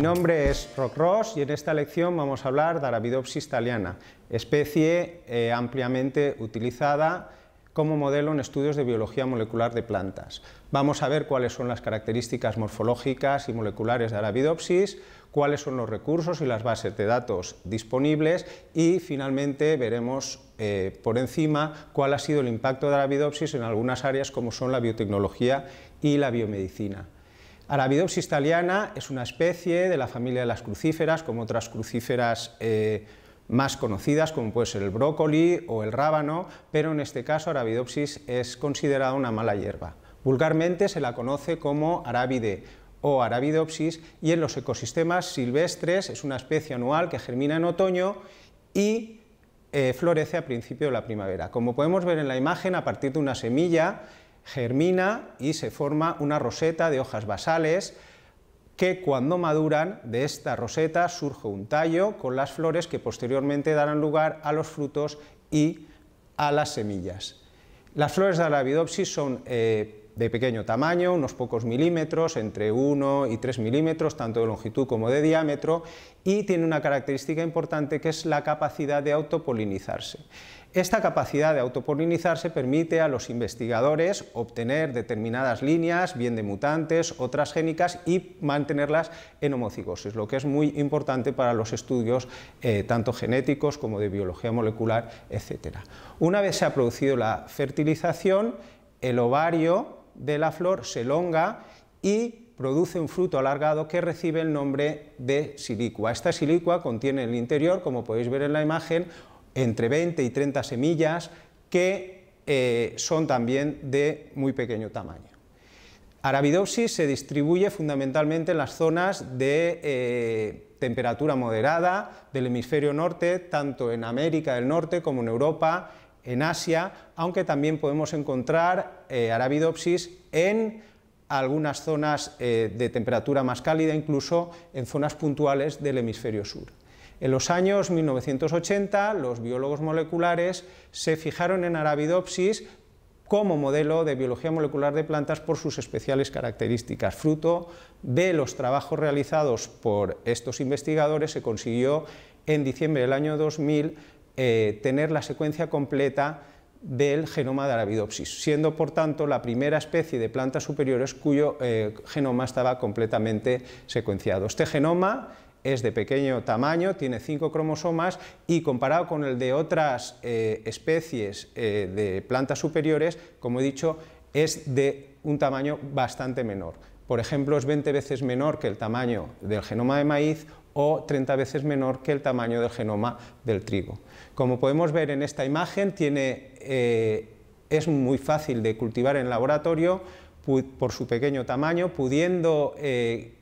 nombre es Rock Ross y en esta lección vamos a hablar de Arabidopsis thaliana, especie eh, ampliamente utilizada como modelo en estudios de biología molecular de plantas. Vamos a ver cuáles son las características morfológicas y moleculares de Arabidopsis, cuáles son los recursos y las bases de datos disponibles y finalmente veremos eh, por encima cuál ha sido el impacto de Arabidopsis en algunas áreas como son la biotecnología y la biomedicina. Arabidopsis thaliana es una especie de la familia de las crucíferas, como otras crucíferas eh, más conocidas, como puede ser el brócoli o el rábano, pero en este caso Arabidopsis es considerada una mala hierba. Vulgarmente se la conoce como Arabide o Arabidopsis y en los ecosistemas silvestres es una especie anual que germina en otoño y eh, florece a principio de la primavera. Como podemos ver en la imagen, a partir de una semilla germina y se forma una roseta de hojas basales que cuando maduran de esta roseta surge un tallo con las flores que posteriormente darán lugar a los frutos y a las semillas. Las flores de Arabidopsis son eh, de pequeño tamaño, unos pocos milímetros, entre 1 y 3 milímetros, tanto de longitud como de diámetro, y tiene una característica importante que es la capacidad de autopolinizarse. Esta capacidad de autopolinizarse permite a los investigadores obtener determinadas líneas, bien de mutantes o transgénicas, y mantenerlas en homocigosis, lo que es muy importante para los estudios eh, tanto genéticos como de biología molecular, etc. Una vez se ha producido la fertilización, el ovario de la flor se elonga y produce un fruto alargado que recibe el nombre de silicua. Esta silicua contiene en el interior, como podéis ver en la imagen, entre 20 y 30 semillas que eh, son también de muy pequeño tamaño. Arabidopsis se distribuye fundamentalmente en las zonas de eh, temperatura moderada del hemisferio norte, tanto en América del Norte como en Europa, en Asia, aunque también podemos encontrar eh, Arabidopsis en algunas zonas de temperatura más cálida, incluso en zonas puntuales del hemisferio sur. En los años 1980, los biólogos moleculares se fijaron en Arabidopsis como modelo de biología molecular de plantas por sus especiales características. Fruto de los trabajos realizados por estos investigadores se consiguió en diciembre del año 2000 eh, tener la secuencia completa del genoma de Arabidopsis, siendo por tanto la primera especie de plantas superiores cuyo eh, genoma estaba completamente secuenciado. Este genoma es de pequeño tamaño, tiene cinco cromosomas y comparado con el de otras eh, especies eh, de plantas superiores, como he dicho, es de un tamaño bastante menor. Por ejemplo, es 20 veces menor que el tamaño del genoma de maíz o 30 veces menor que el tamaño del genoma del trigo. Como podemos ver en esta imagen, eh, es muy fácil de cultivar en laboratorio por su pequeño tamaño, pudiendo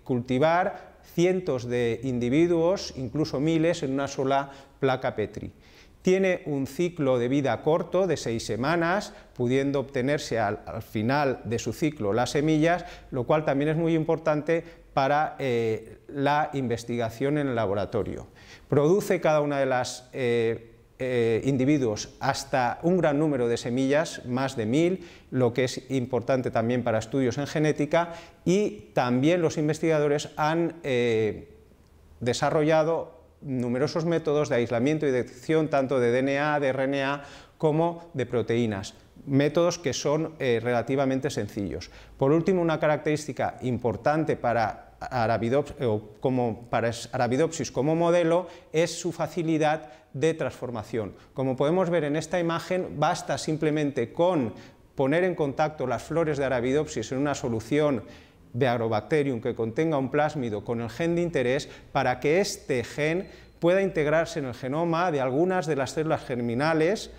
cultivar cientos de individuos, incluso miles, en una sola placa Petri. Tiene un ciclo de vida corto de seis semanas, pudiendo obtenerse al, final de su ciclo las semillas, lo cual también es muy importante para eh, la investigación en el laboratorio. Produce cada una de las eh, eh, individuos hasta un gran número de semillas, más de mil, lo que es importante también para estudios en genética, y también los investigadores han eh, desarrollado numerosos métodos de aislamiento y detección tanto de DNA, de RNA como de proteínas, métodos que son eh, relativamente sencillos. Por último, una característica importante para como, para Arabidopsis como modelo es su facilidad de transformación. Como podemos ver en esta imagen, basta simplemente con poner en contacto las flores de Arabidopsis en una solución de Agrobacterium que contenga un plásmido con el gen de interés para que este gen pueda integrarse en el genoma de algunas de las células germinales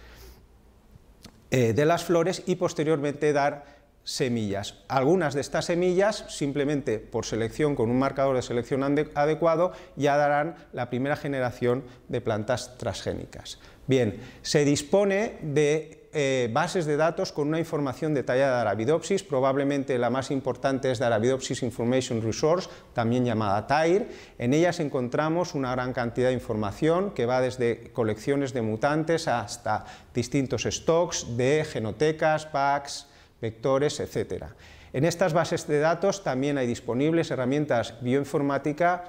eh, de las flores y posteriormente dar semillas. Algunas de estas semillas, simplemente por selección con un marcador de selección adecuado, ya darán la primera generación de plantas transgénicas. Bien, se dispone de eh, bases de datos con una información detallada de Arabidopsis, probablemente la más importante es de Arabidopsis Information Resource, también llamada TAIR. En ellas encontramos una gran cantidad de información que va desde colecciones de mutantes hasta distintos stocks de genotecas, packs, vectores, etc. En estas bases de datos también hay disponibles herramientas bioinformáticas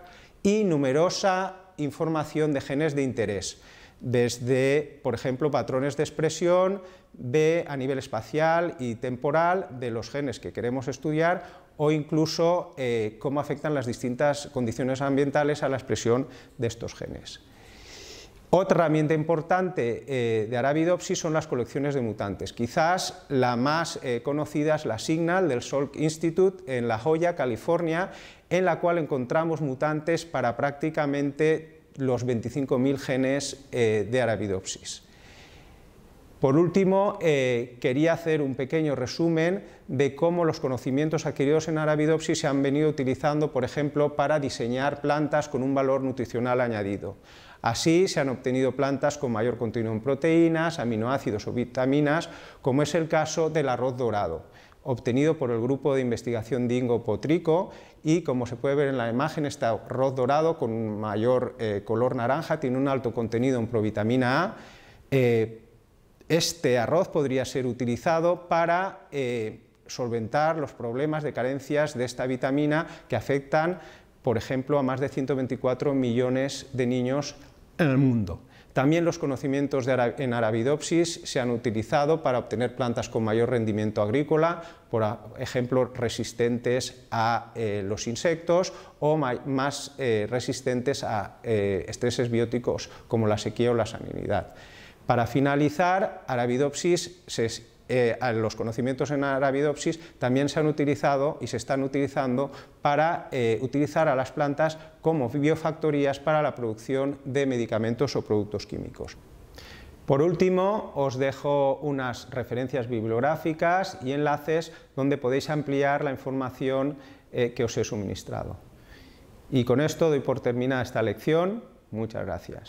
y numerosa información de genes de interés, desde, por ejemplo, patrones de expresión, de a nivel espacial y temporal de los genes que queremos estudiar o incluso eh, cómo afectan las distintas condiciones ambientales a la expresión de estos genes. Otra herramienta importante eh, de Arabidopsis son las colecciones de mutantes. Quizás la más eh, conocida es la Signal del Salk Institute en La Joya, California, en la cual encontramos mutantes para prácticamente los 25.000 genes de Arabidopsis. Por último, eh, quería hacer un pequeño resumen de cómo los conocimientos adquiridos en Arabidopsis se han venido utilizando, por ejemplo, para diseñar plantas con un valor nutricional añadido. Así se han obtenido plantas con mayor contenido en proteínas, aminoácidos o vitaminas, como es el caso del arroz dorado, obtenido por el grupo de investigación Dingo Potrico y como se puede ver en la imagen, este arroz dorado con mayor eh, color naranja tiene un alto contenido en provitamina A, eh, este arroz podría ser utilizado para eh, solventar los problemas de carencias de esta vitamina que afectan, por ejemplo, a más de 124 millones de niños en el mundo. También los conocimientos en Arabidopsis se han utilizado para obtener plantas con mayor rendimiento agrícola, por ejemplo, resistentes a eh, los insectos o más eh, resistentes a estreses bióticos como la sequía o la salinidad. Para finalizar, eh, los conocimientos en Arabidopsis también se han utilizado y se están utilizando para eh, utilizar a las plantas como biofactorías para la producción de medicamentos o productos químicos. Por último, os dejo unas referencias bibliográficas y enlaces donde podéis ampliar la información eh, que os he suministrado. Y con esto doy por terminada esta lección. Muchas gracias.